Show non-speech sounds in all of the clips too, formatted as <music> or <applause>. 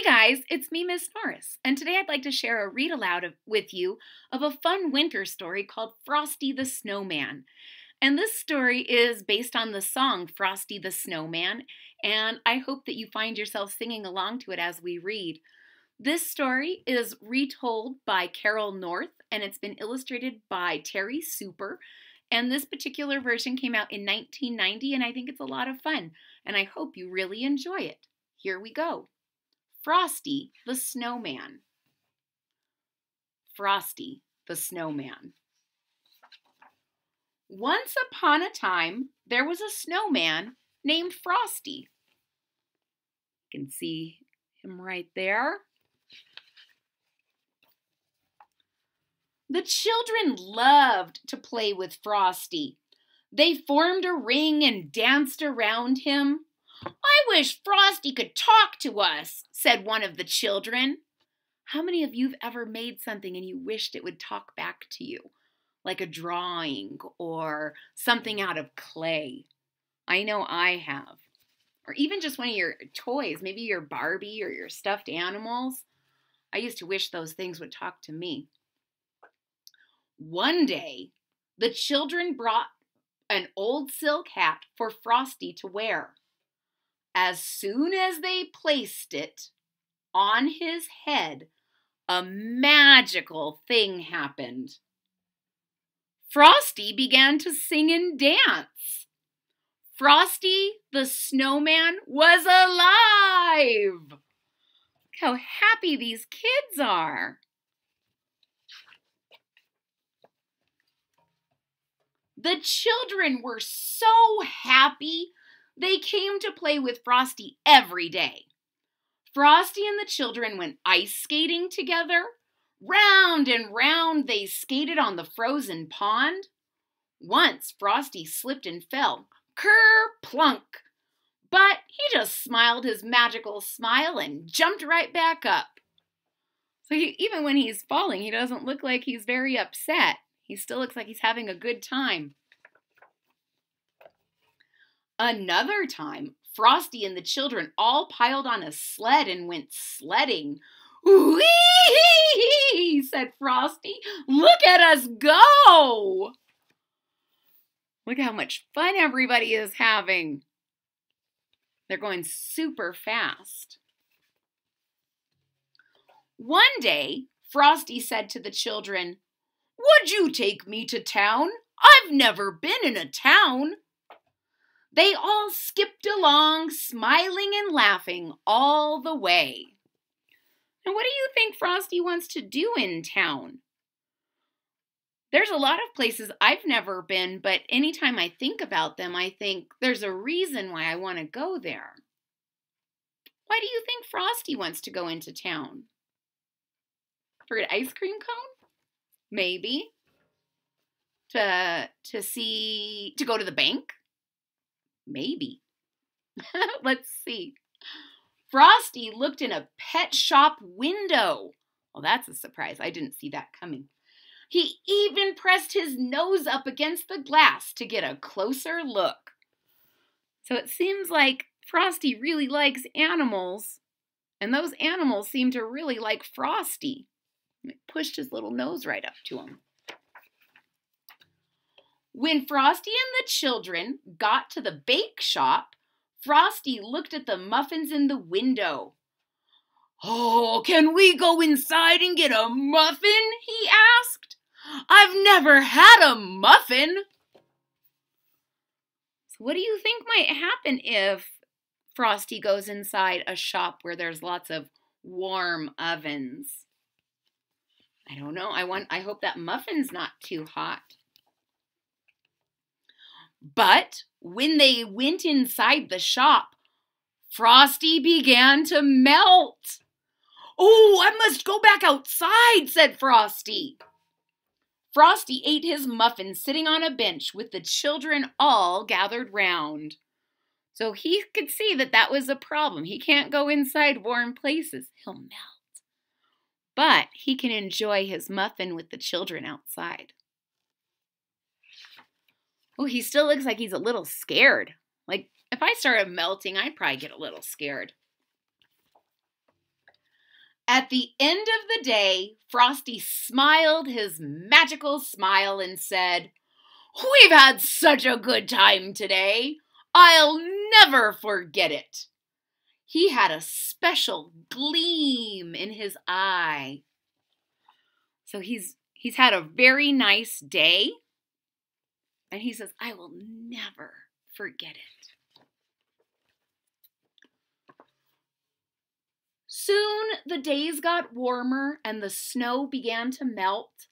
Hey guys, it's me, Miss Norris, and today I'd like to share a read aloud of, with you of a fun winter story called Frosty the Snowman. And this story is based on the song Frosty the Snowman, and I hope that you find yourself singing along to it as we read. This story is retold by Carol North, and it's been illustrated by Terri Super. And this particular version came out in 1990, and I think it's a lot of fun, and I hope you really enjoy it. Here we go. Frosty the Snowman. Frosty the Snowman. Once upon a time, there was a snowman named Frosty. You can see him right there. The children loved to play with Frosty. They formed a ring and danced around him. I wish Frosty could talk to us, said one of the children. How many of you have ever made something and you wished it would talk back to you? Like a drawing or something out of clay. I know I have. Or even just one of your toys, maybe your Barbie or your stuffed animals. I used to wish those things would talk to me. One day, the children brought an old silk hat for Frosty to wear. As soon as they placed it on his head, a magical thing happened. Frosty began to sing and dance. Frosty the snowman was alive. Look how happy these kids are. The children were so happy they came to play with Frosty every day. Frosty and the children went ice skating together. Round and round they skated on the frozen pond. Once Frosty slipped and fell, ker plunk. But he just smiled his magical smile and jumped right back up. So he, even when he's falling, he doesn't look like he's very upset. He still looks like he's having a good time. Another time, Frosty and the children all piled on a sled and went sledding. Whee! said Frosty. Look at us go! Look how much fun everybody is having. They're going super fast. One day, Frosty said to the children, Would you take me to town? I've never been in a town. They all skipped along, smiling and laughing all the way. Now, what do you think Frosty wants to do in town? There's a lot of places I've never been, but anytime I think about them, I think there's a reason why I want to go there. Why do you think Frosty wants to go into town? For an ice cream cone? Maybe. To to see to go to the bank? Maybe. <laughs> Let's see. Frosty looked in a pet shop window. Well, that's a surprise. I didn't see that coming. He even pressed his nose up against the glass to get a closer look. So it seems like Frosty really likes animals, and those animals seem to really like Frosty. He pushed his little nose right up to him. When Frosty and the children got to the bake shop, Frosty looked at the muffins in the window. Oh, can we go inside and get a muffin? he asked. I've never had a muffin. So, what do you think might happen if Frosty goes inside a shop where there's lots of warm ovens? I don't know. I want I hope that muffin's not too hot. But when they went inside the shop, Frosty began to melt. Oh, I must go back outside, said Frosty. Frosty ate his muffin sitting on a bench with the children all gathered round. So he could see that that was a problem. He can't go inside warm places, he'll melt. But he can enjoy his muffin with the children outside. Oh, he still looks like he's a little scared. Like, if I started melting, I'd probably get a little scared. At the end of the day, Frosty smiled his magical smile and said, We've had such a good time today. I'll never forget it. He had a special gleam in his eye. So he's he's had a very nice day. And he says, I will never forget it. Soon the days got warmer and the snow began to melt.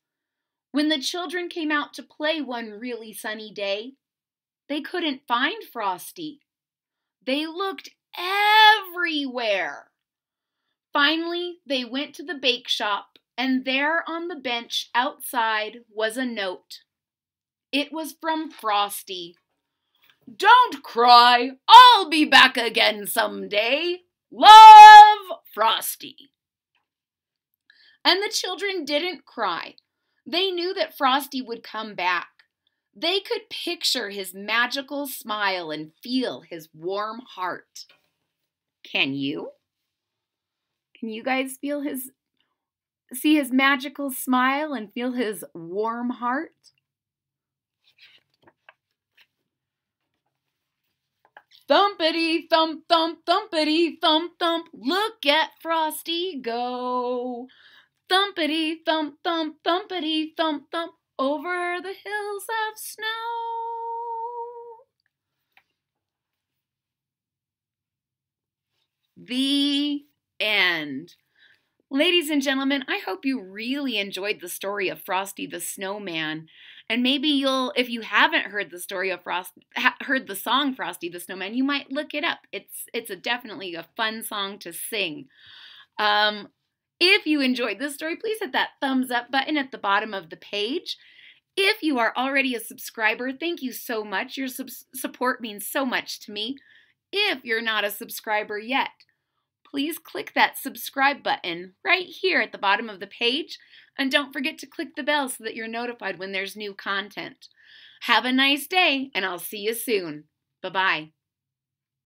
When the children came out to play one really sunny day, they couldn't find Frosty. They looked everywhere. Finally, they went to the bake shop, and there on the bench outside was a note. It was from Frosty. Don't cry, I'll be back again someday. Love, Frosty. And the children didn't cry. They knew that Frosty would come back. They could picture his magical smile and feel his warm heart. Can you? Can you guys feel his see his magical smile and feel his warm heart? Thumpity thump thump thumpity thump thump look at Frosty go. Thumpity thump thump thumpity thump thump over the hills of snow. The end. Ladies and gentlemen, I hope you really enjoyed the story of Frosty the Snowman. And maybe you'll, if you haven't heard the story of Frost, heard the song Frosty the Snowman, you might look it up. It's it's a definitely a fun song to sing. Um, if you enjoyed this story, please hit that thumbs up button at the bottom of the page. If you are already a subscriber, thank you so much. Your sub- support means so much to me. If you're not a subscriber yet, please click that subscribe button right here at the bottom of the page. And don't forget to click the bell so that you're notified when there's new content. Have a nice day, and I'll see you soon. Bye bye.